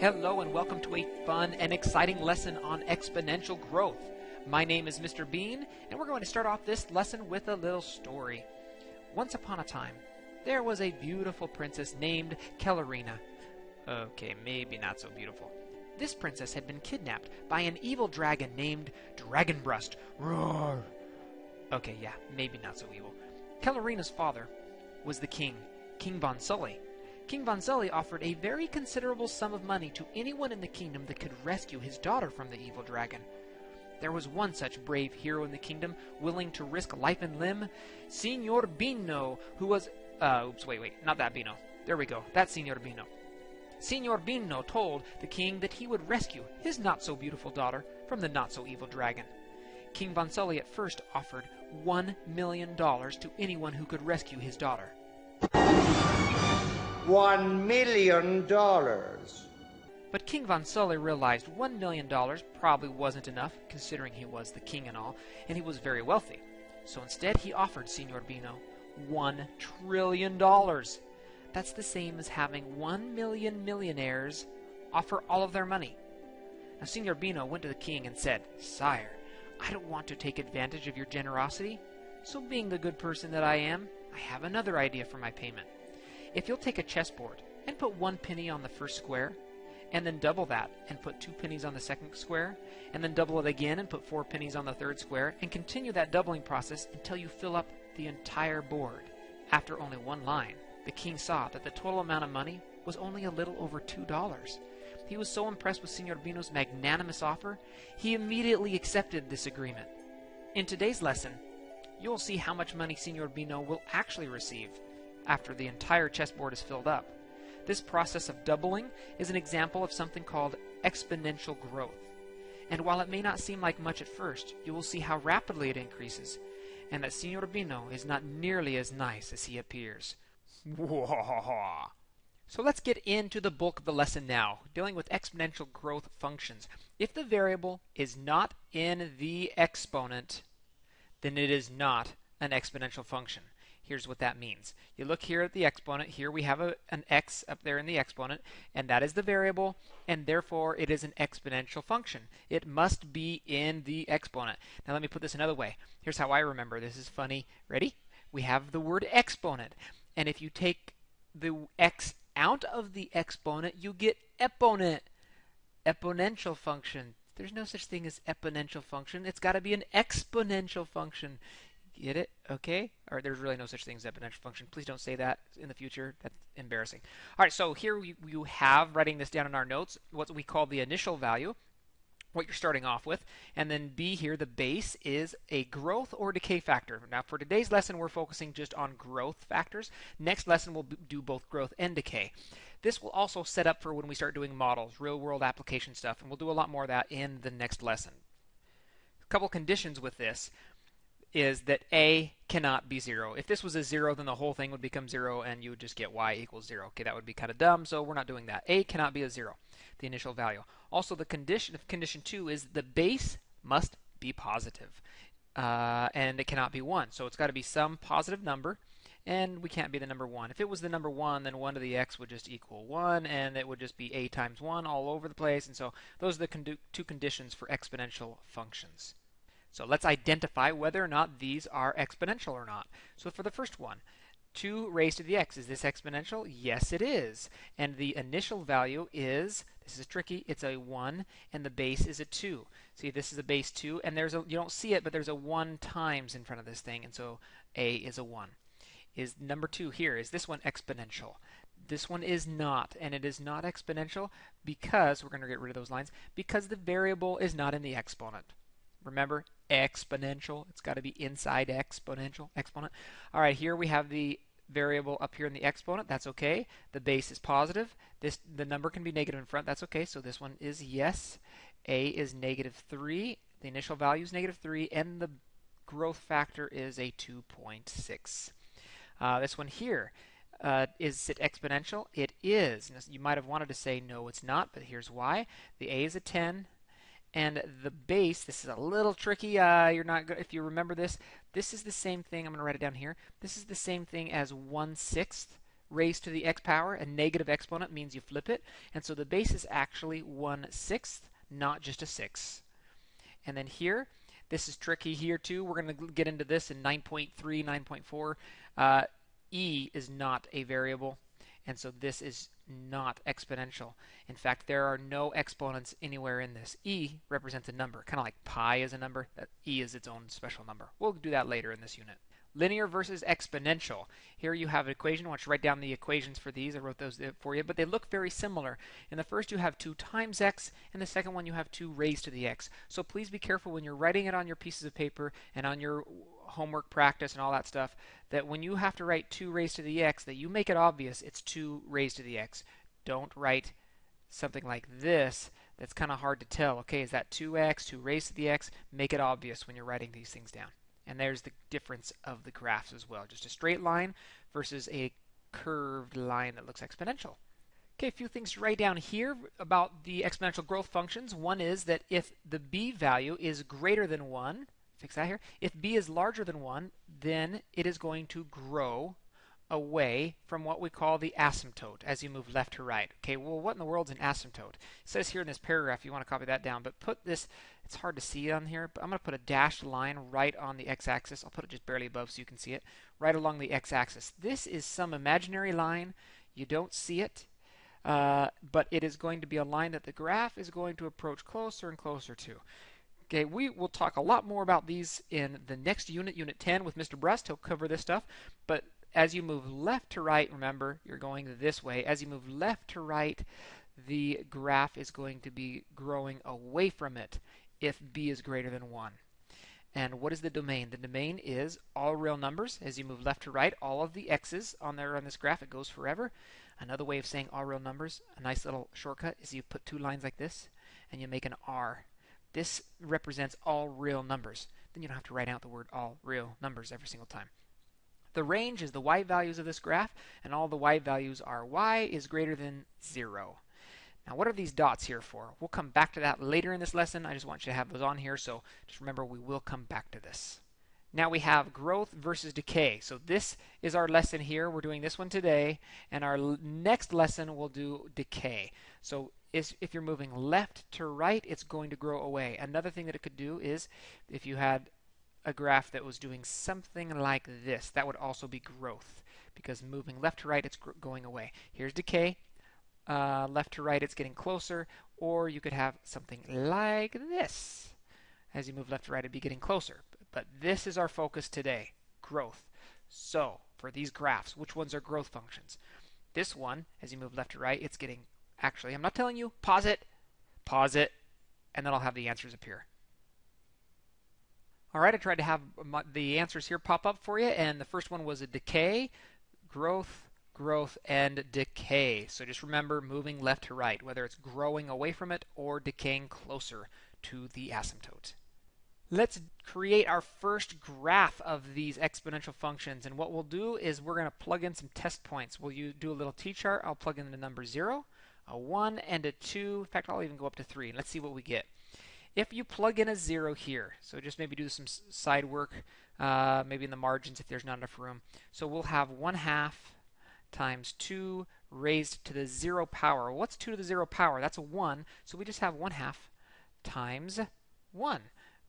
Hello and welcome to a fun and exciting lesson on exponential growth. My name is Mr. Bean, and we're going to start off this lesson with a little story. Once upon a time, there was a beautiful princess named Kellerina. Okay, maybe not so beautiful. This princess had been kidnapped by an evil dragon named Dragonbrust. Roar! Okay, yeah, maybe not so evil. Kellerina's father was the king, King Von Sully. King Von Sully offered a very considerable sum of money to anyone in the kingdom that could rescue his daughter from the evil dragon. There was one such brave hero in the kingdom, willing to risk life and limb, Signor Bino, who was. Uh, oops, wait, wait, not that Bino. There we go, that's Signor Bino. Signor Bino told the king that he would rescue his not so beautiful daughter from the not so evil dragon. King Von Sully at first offered one million dollars to anyone who could rescue his daughter. One million dollars. But King Von Sully realized one million dollars probably wasn't enough, considering he was the king and all, and he was very wealthy. So instead, he offered Signor Bino one trillion dollars. That's the same as having one million millionaires offer all of their money. Now, Signor Bino went to the king and said, Sire, I don't want to take advantage of your generosity, so being the good person that I am, I have another idea for my payment. If you'll take a chessboard and put one penny on the first square, and then double that and put two pennies on the second square, and then double it again and put four pennies on the third square, and continue that doubling process until you fill up the entire board. After only one line, the king saw that the total amount of money was only a little over two dollars. He was so impressed with Signor Bino's magnanimous offer, he immediately accepted this agreement. In today's lesson, you'll see how much money Signor Bino will actually receive after the entire chessboard is filled up. This process of doubling is an example of something called exponential growth. And while it may not seem like much at first, you will see how rapidly it increases, and that Signor Bino is not nearly as nice as he appears. So let's get into the bulk of the lesson now, dealing with exponential growth functions. If the variable is not in the exponent, then it is not an exponential function. Here's what that means. You look here at the exponent. Here we have a, an x up there in the exponent, and that is the variable, and therefore it is an exponential function. It must be in the exponent. Now let me put this another way. Here's how I remember. This is funny. Ready? We have the word exponent, and if you take the x out of the exponent, you get eponent, eponential function. There's no such thing as eponential function. It's got to be an exponential function. Get it? Okay? Or there's really no such thing as eponential function. Please don't say that in the future. That's embarrassing. All right, so here we, you have, writing this down in our notes, what we call the initial value, what you're starting off with. And then B here, the base is a growth or decay factor. Now, for today's lesson, we're focusing just on growth factors. Next lesson, we'll do both growth and decay. This will also set up for when we start doing models, real world application stuff, and we'll do a lot more of that in the next lesson. A couple conditions with this is that a cannot be 0. If this was a 0, then the whole thing would become 0 and you would just get y equals 0. Okay, that would be kind of dumb, so we're not doing that. a cannot be a 0, the initial value. Also, the condition of condition 2 is the base must be positive, uh, and it cannot be 1. So it's got to be some positive number, and we can't be the number 1. If it was the number 1, then 1 to the x would just equal 1, and it would just be a times 1 all over the place. And so those are the two conditions for exponential functions. So let's identify whether or not these are exponential or not. So for the first one, 2 raised to the x, is this exponential? Yes, it is. And the initial value is, this is tricky, it's a 1, and the base is a 2. See, this is a base 2, and there's a, you don't see it, but there's a 1 times in front of this thing, and so a is a 1. Is number 2 here, is this one exponential? This one is not, and it is not exponential because, we're going to get rid of those lines, because the variable is not in the exponent. Remember, exponential. It's got to be inside exponential, exponent. All right, here we have the variable up here in the exponent. That's okay. The base is positive. This The number can be negative in front. That's okay. So this one is yes. A is negative 3. The initial value is negative 3. And the growth factor is a 2.6. Uh, this one here. Uh, is it exponential? It is. You might have wanted to say no, it's not, but here's why. The a is a 10, And the base, this is a little tricky. Uh, you're not good if you remember this. This is the same thing. I'm going to write it down here. This is the same thing as 1 sixth raised to the x power. A negative exponent means you flip it. And so the base is actually 1 sixth, not just a 6. And then here, this is tricky here too. We're going to get into this in 9.3, 9.4. Uh, e is not a variable, and so this is not exponential. In fact, there are no exponents anywhere in this. e represents a number, kind of like pi is a number. E is its own special number. We'll do that later in this unit. Linear versus exponential. Here you have an equation. I want you to write down the equations for these. I wrote those for you, but they look very similar. In the first, you have 2 times x. In the second one, you have 2 raised to the x. So please be careful when you're writing it on your pieces of paper and on your homework practice and all that stuff, that when you have to write 2 raised to the x, that you make it obvious it's 2 raised to the x. Don't write something like this that's kind of hard to tell. Okay, is that 2x, 2 raised to the x? Make it obvious when you're writing these things down. And there's the difference of the graphs as well. Just a straight line versus a curved line that looks exponential. Okay, a few things to write down here about the exponential growth functions. One is that if the b value is greater than 1, fix that here, if b is larger than 1, then it is going to grow away from what we call the asymptote as you move left to right. Okay, well, what in the world's an asymptote? It says here in this paragraph, you want to copy that down, but put this, it's hard to see on here, but I'm going to put a dashed line right on the x-axis. I'll put it just barely above so you can see it, right along the x-axis. This is some imaginary line. You don't see it, uh, but it is going to be a line that the graph is going to approach closer and closer to. Okay, we will talk a lot more about these in the next unit, Unit 10, with Mr. Brust. He'll cover this stuff, but as you move left to right, remember, you're going this way. As you move left to right, the graph is going to be growing away from it if b is greater than 1. And what is the domain? The domain is all real numbers. As you move left to right, all of the x's on there on this graph, it goes forever. Another way of saying all real numbers, a nice little shortcut, is you put two lines like this, and you make an R. This represents all real numbers. Then you don't have to write out the word all real numbers every single time. The range is the y values of this graph, and all the y values are y is greater than 0. Now, what are these dots here for? We'll come back to that later in this lesson. I just want you to have those on here, so just remember we will come back to this. Now we have growth versus decay. So this is our lesson here. We're doing this one today, and our next lesson we'll do decay. So if you're moving left to right, it's going to grow away. Another thing that it could do is if you had a graph that was doing something like this. That would also be growth because moving left to right, it's going away. Here's decay. Uh, left to right, it's getting closer. Or you could have something like this. As you move left to right, it'd be getting closer. But this is our focus today, growth. So for these graphs, which ones are growth functions? This one, as you move left to right, it's getting, actually, I'm not telling you, pause it, pause it, and then I'll have the answers appear. All right, I tried to have the answers here pop up for you, and the first one was a decay, growth, growth, and decay. So just remember moving left to right, whether it's growing away from it or decaying closer to the asymptote. Let's create our first graph of these exponential functions. And what we'll do is we're going to plug in some test points. We'll you do a little t-chart. I'll plug in the number 0, a 1, and a 2. In fact, I'll even go up to 3. Let's see what we get if you plug in a zero here, so just maybe do some side work, uh, maybe in the margins if there's not enough room. So we'll have 1 half times 2 raised to the 0 power. What's 2 to the 0 power? That's a 1, so we just have 1 half times 1.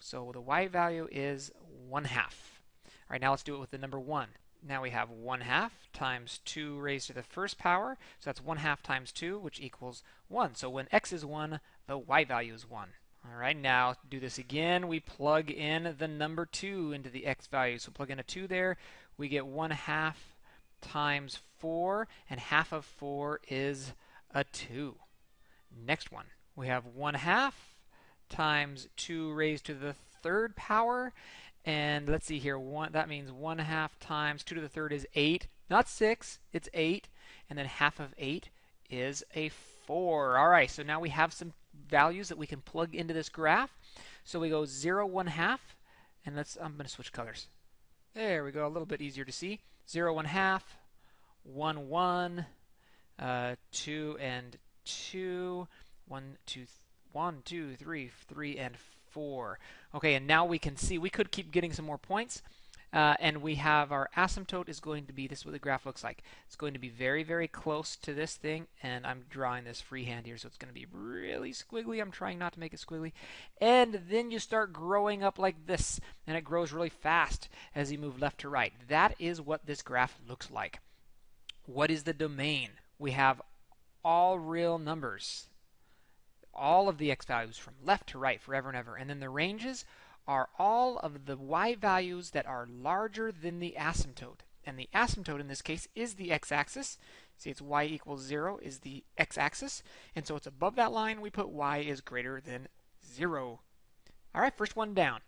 So the y value is 1 half. All right, now let's do it with the number 1. Now we have 1 half times 2 raised to the first power. So that's 1 half times 2, which equals 1. So when x is 1, the y value is 1. All right, now do this again. We plug in the number 2 into the x value. So plug in a 2 there. We get 1 half times 4, and half of 4 is a 2. Next one, we have 1 half times 2 raised to the third power. And let's see here, one, that means 1 half times 2 to the third is 8. Not 6, it's 8. And then half of 8 is a 4. All right, so now we have some values that we can plug into this graph. So we go 0, 1 half, and let's, I'm going to switch colors. There we go, a little bit easier to see. 0, 1 half, 1, 1, uh, 2 and 2, 1, 2, one, two, three, three, and four. Okay, and now we can see we could keep getting some more points. Uh, and we have our asymptote is going to be, this is what the graph looks like. It's going to be very, very close to this thing, and I'm drawing this freehand here, so it's going to be really squiggly. I'm trying not to make it squiggly. And then you start growing up like this, and it grows really fast as you move left to right. That is what this graph looks like. What is the domain? We have all real numbers, all of the x values from left to right forever and ever. And then the ranges are all of the y values that are larger than the asymptote. And the asymptote in this case is the x-axis. See, it's y equals 0 is the x-axis. And so it's above that line. We put y is greater than 0. All right, first one down.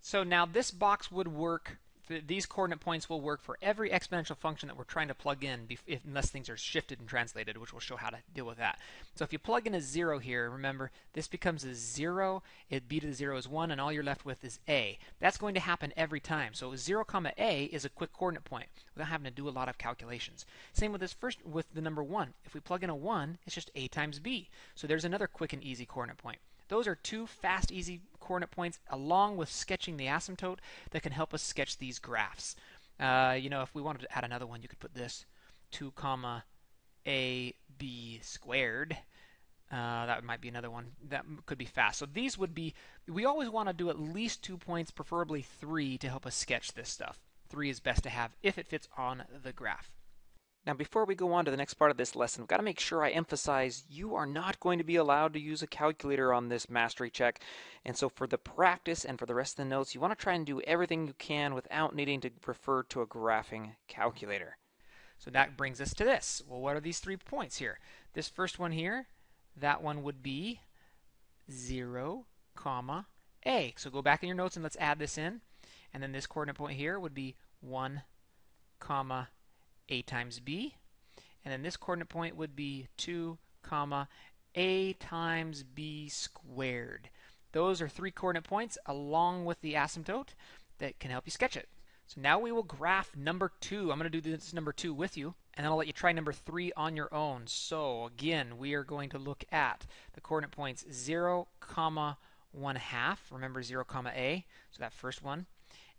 So now this box would work these coordinate points will work for every exponential function that we're trying to plug in if, unless things are shifted and translated, which we'll show how to deal with that. So if you plug in a 0 here, remember, this becomes a 0, it b to the 0 is 1, and all you're left with is a. That's going to happen every time. So 0 comma a is a quick coordinate point without having to do a lot of calculations. Same with this first, with the number 1. If we plug in a 1, it's just a times b. So there's another quick and easy coordinate point. Those are two fast, easy coordinate points along with sketching the asymptote that can help us sketch these graphs. Uh, you know, if we wanted to add another one, you could put this 2 comma a b squared. Uh, that might be another one that could be fast. So these would be, we always want to do at least two points, preferably three, to help us sketch this stuff. Three is best to have if it fits on the graph. Now, before we go on to the next part of this lesson, I've got to make sure I emphasize you are not going to be allowed to use a calculator on this mastery check. And so, for the practice and for the rest of the notes, you want to try and do everything you can without needing to refer to a graphing calculator. So, that brings us to this. Well, what are these three points here? This first one here, that one would be 0, comma, a. So, go back in your notes and let's add this in. And then this coordinate point here would be 1, comma, a times b. And then this coordinate point would be 2 comma a times b squared. Those are three coordinate points along with the asymptote that can help you sketch it. So now we will graph number 2. I'm going to do this number 2 with you, and then I'll let you try number 3 on your own. So again, we are going to look at the coordinate points 0, comma 1 half. Remember 0, comma a, so that first one.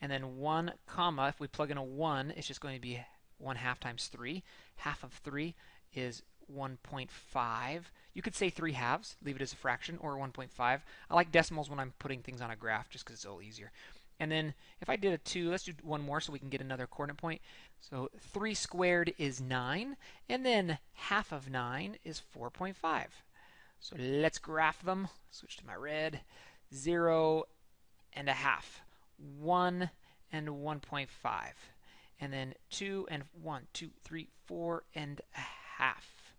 And then 1, comma, if we plug in a 1, it's just going to be 1 half times 3. Half of 3 is 1.5. You could say 3 halves, leave it as a fraction, or 1.5. I like decimals when I'm putting things on a graph just because it's a little easier. And then if I did a 2, let's do one more so we can get another coordinate point. So 3 squared is 9, and then half of 9 is 4.5. So let's graph them. Switch to my red. 0 and a half. 1 and 1.5 and then 2 and 1, 2, 3, 4 and a half.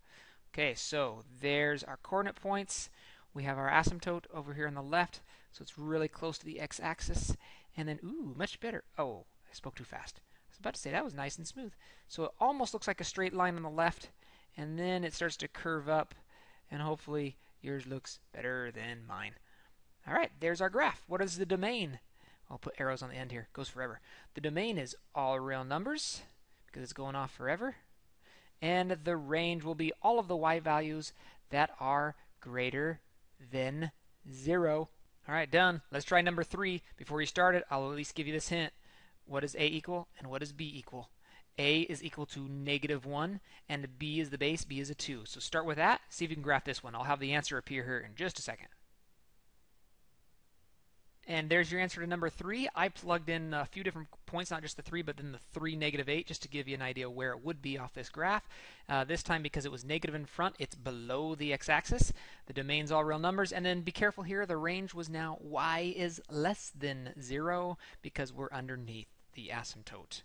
Okay, so there's our coordinate points. We have our asymptote over here on the left, so it's really close to the x-axis. And then, ooh, much better. Oh, I spoke too fast. I was about to say that was nice and smooth. So it almost looks like a straight line on the left, and then it starts to curve up, and hopefully yours looks better than mine. All right, there's our graph. What is the domain? I'll put arrows on the end here. Goes forever. The domain is all real numbers because it's going off forever. And the range will be all of the y values that are greater than 0. All right, done. Let's try number 3. Before you start it, I'll at least give you this hint. What is a equal and what is b equal? a is equal to negative 1, and b is the base, b is a 2. So start with that. See if you can graph this one. I'll have the answer appear here in just a second. And there's your answer to number three. I plugged in a few different points, not just the three, but then the three, negative eight, just to give you an idea where it would be off this graph. Uh, this time, because it was negative in front, it's below the x-axis. The domain's all real numbers. And then be careful here, the range was now y is less than zero because we're underneath the asymptote.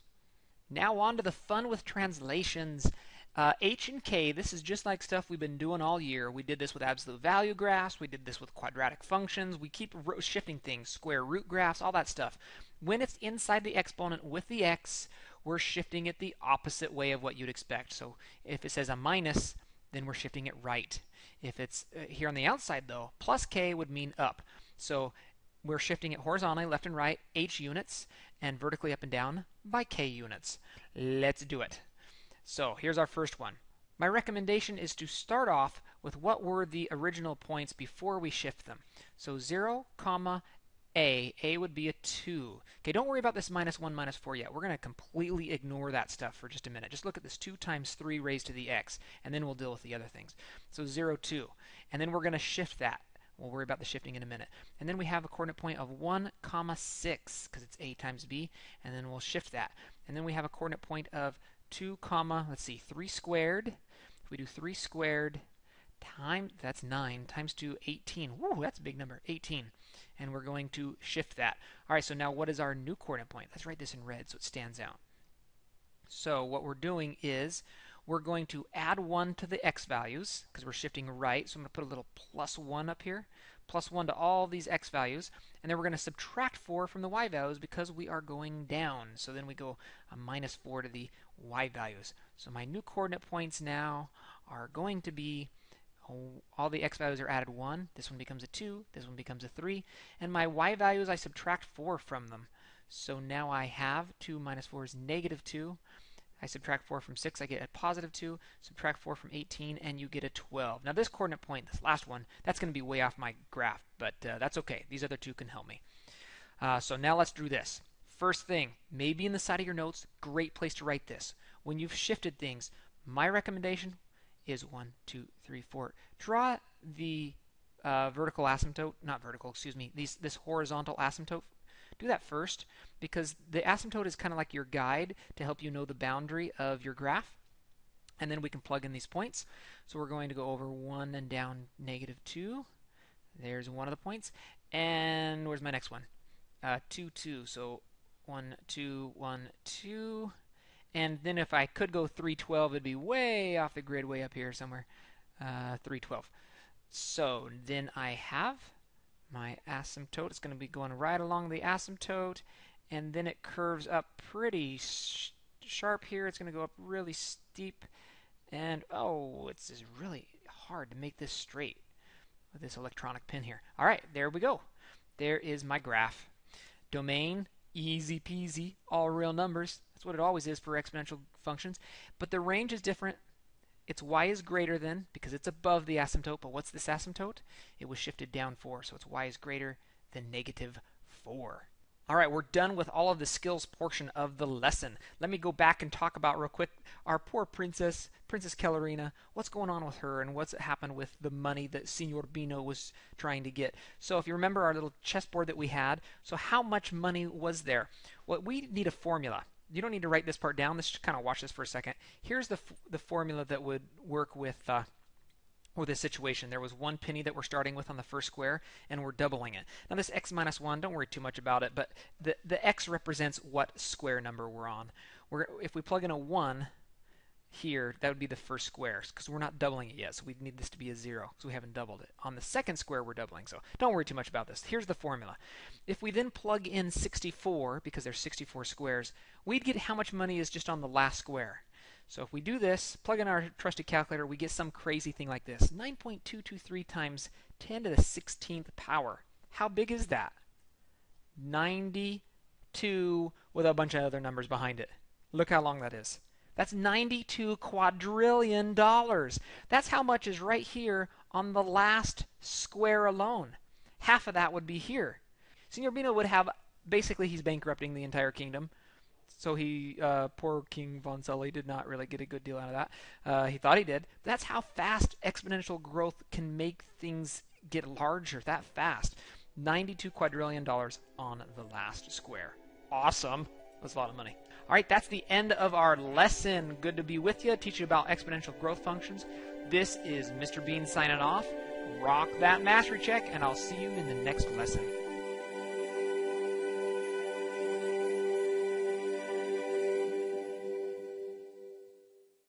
Now on to the fun with translations. Uh, H and K, this is just like stuff we've been doing all year. We did this with absolute value graphs. We did this with quadratic functions. We keep shifting things, square root graphs, all that stuff. When it's inside the exponent with the x, we're shifting it the opposite way of what you'd expect. So if it says a minus, then we're shifting it right. If it's uh, here on the outside, though, plus k would mean up. So we're shifting it horizontally, left and right, h units, and vertically up and down by k units. Let's do it. So here's our first one. my recommendation is to start off with what were the original points before we shift them. So 0, comma, a. A would be a 2. Okay, don't worry about this minus 1, minus 4 yet. We're going to completely ignore that stuff for just a minute. Just look at this 2 times 3 raised to the x, and then we'll deal with the other things. So 0, 2. And then we're going to shift that. We'll worry about the shifting in a minute. And then we have a coordinate point of 1, comma 6, because it's a times b, and then we'll shift that. And then we have a coordinate point of 2, comma, let's see, 3 squared. If we do 3 squared times, that's 9, times 2, 18. Woo, that's a big number, 18 and we're going to shift that. All right, so now what is our new coordinate point? Let's write this in red so it stands out. So what we're doing is we're going to add 1 to the x values because we're shifting right. So I'm going to put a little plus 1 up here, plus 1 to all these x values. And then we're going to subtract 4 from the y values because we are going down. So then we go minus 4 to the y values. So my new coordinate points now are going to be all the x values are added 1. This one becomes a 2. This one becomes a 3. And my y values, I subtract 4 from them. So now I have 2 minus 4 is negative 2. I subtract 4 from 6, I get a positive 2. Subtract 4 from 18, and you get a 12. Now this coordinate point, this last one, that's going to be way off my graph, but uh, that's okay. These other two can help me. Uh, so now let's do this. First thing, maybe in the side of your notes, great place to write this. When you've shifted things, my recommendation, is 1, 2, 3, 4. Draw the uh, vertical asymptote, not vertical, excuse me, these, this horizontal asymptote. Do that first because the asymptote is kind of like your guide to help you know the boundary of your graph. And then we can plug in these points. So we're going to go over 1 and down negative 2. There's one of the points. And where's my next one? Uh, 2, 2. So 1, 2, 1, 2. And then if I could go 312, it'd be way off the grid, way up here somewhere. Uh, 312. So then I have my asymptote. It's going to be going right along the asymptote, and then it curves up pretty sh sharp here. It's going to go up really steep, and oh, it's really hard to make this straight with this electronic pin here. All right, there we go. There is my graph. Domain, easy peasy, all real numbers. That's what it always is for exponential functions. But the range is different. Its y is greater than, because it's above the asymptote. But what's this asymptote? It was shifted down 4, so its y is greater than negative 4. All right, we're done with all of the skills portion of the lesson. Let me go back and talk about real quick our poor princess, Princess Kellerina. What's going on with her and what's happened with the money that Senor Beano was trying to get. So if you remember our little chessboard that we had, so how much money was there? Well, we need a formula. You don't need to write this part down. Let's just kind of watch this for a second. Here's the, the formula that would work with uh, with this situation. There was one penny that we're starting with on the first square, and we're doubling it. Now this x minus 1, don't worry too much about it, but the, the x represents what square number we're on. We're, if we plug in a 1 here, that would be the first square, because we're not doubling it yet, so we need this to be a 0, because we haven't doubled it. On the second square, we're doubling, so don't worry too much about this. Here's the formula. If we then plug in 64, because there's 64 squares, we'd get how much money is just on the last square. So if we do this, plug in our trusted calculator, we get some crazy thing like this. 9.223 times 10 to the 16th power. How big is that? 92 with a bunch of other numbers behind it. Look how long that is. That's 92 quadrillion dollars. That's how much is right here on the last square alone. Half of that would be here. Senor Bino would have basically he's bankrupting the entire kingdom so he, uh, poor King Von Sully, did not really get a good deal out of that. Uh, he thought he did. That's how fast exponential growth can make things get larger that fast. 92 quadrillion dollars on the last square. Awesome. That's a lot of money. All right, that's the end of our lesson. Good to be with you, teach you about exponential growth functions. This is Mr. Bean signing off. Rock that mastery check, and I'll see you in the next lesson.